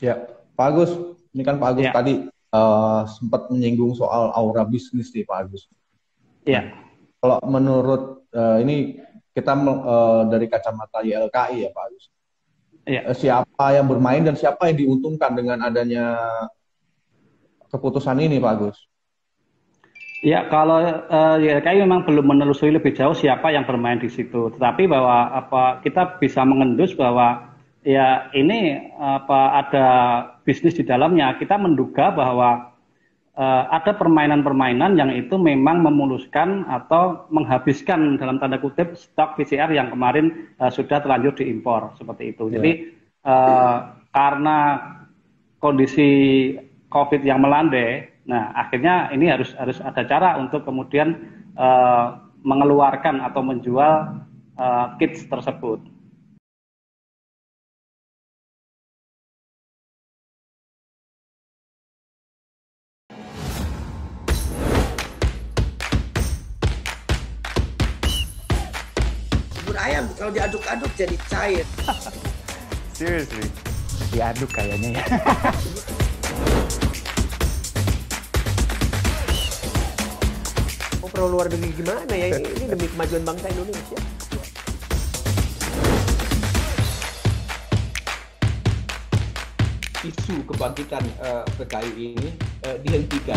Ya, Pak Agus, ini kan Pak Agus Ya. tadi eh, sempat menyinggung soal aura bisnis nih Pak Agus. Iya. Kalau menurut eh, ini kita eh, dari kacamata YLKI ya Pak Agus. Eh, siapa yang bermain dan siapa yang diuntungkan dengan adanya keputusan ini Pak Agus? Ya, kalau eh, YLKI memang belum menelusuri lebih jauh siapa yang bermain di situ. Tetapi bahwa apa kita bisa mengendus bahwa ya ini apa ada bisnis di dalamnya. Kita menduga bahwa eh, ada permainan-permainan yang itu memang memuluskan atau menghabiskan dalam tanda kutip stok PCR yang kemarin eh, sudah terlanjur diimpor seperti itu. Ya. Jadi eh, karena kondisi COVID yang melandai, nah akhirnya ini harus harus ada cara untuk kemudian eh, mengeluarkan atau menjual eh, kits tersebut. Bubur ayam kalau diaduk-aduk jadi cair. Seriously. diaduk kayaknya ya. Mau perlu luar negeri gimana ya? Ini demi kemajuan bangsa Indonesia. isu kebangkitan eh, PKI ini eh, dihentikan.